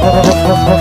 Oh, oh, oh, oh, oh.